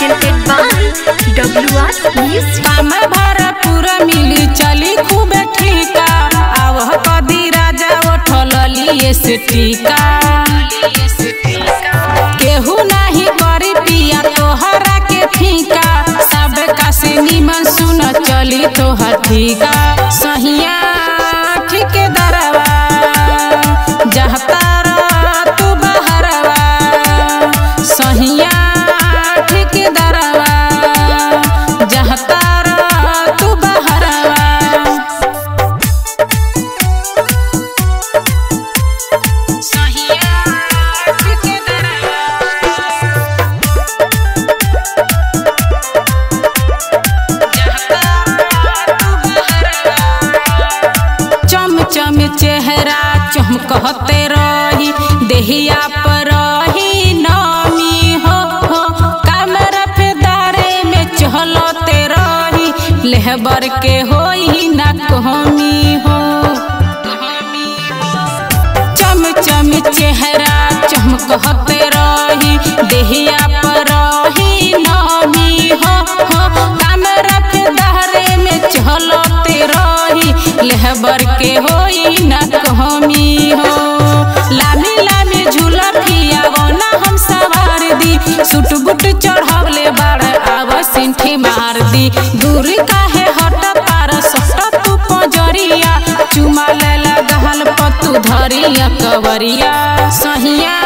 W R music काम भरपूर मिली चली खूब ठीका। आवह कदी राजा उठल लिए से टीका केहू नाही करी पिया तोहरा के फीका सब का निमन सुन चली तोहर ठीका। चेहरा कहते रही, देहिया पर रही, नामी हो हो। कमर पे दारे में चलते रही लेहबर के होई ना कहमी। रही के होई ना कहमी हो। लामी लामी झूला फिया ना हम सवार दी। सुट बुट चढ़ावले बाड़ आव सिंठी मार दी। दूरी काहे हट पार सट तू पजरिया। चुमा ले लगहल पतू धरिया कवरिया। सहिया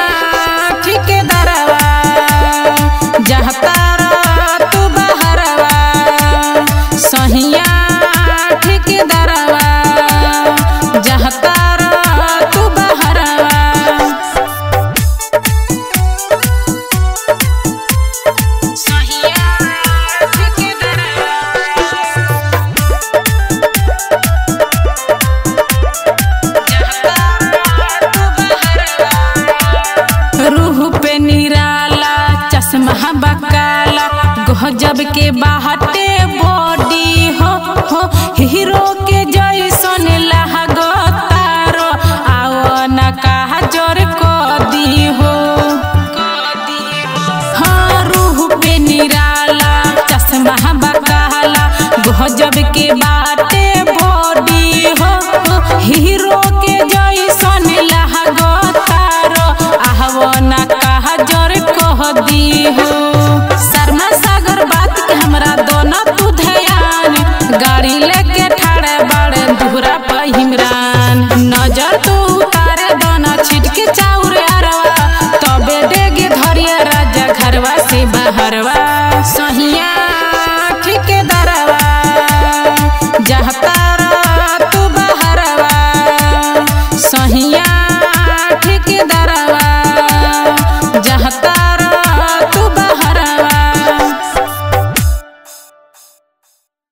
कहबा गजब के बाहटे बॉडी, हो हो, हीरो के जैसन लागतार आओ न कहा ज़ोर को दी हो। हाँ रूह पे निराला, चश्मा बकाला गजब के बाहटे हो। शर्मा सागर बात के हमरा दोनों तू ध्यान। गाड़ी लेके ठाड़े बाड़े दूरा पहिमरान नज़र तू उतारे दोनों छिटके चाउर अरवा। तबे तो देगी राजा घरवा से बहरवा।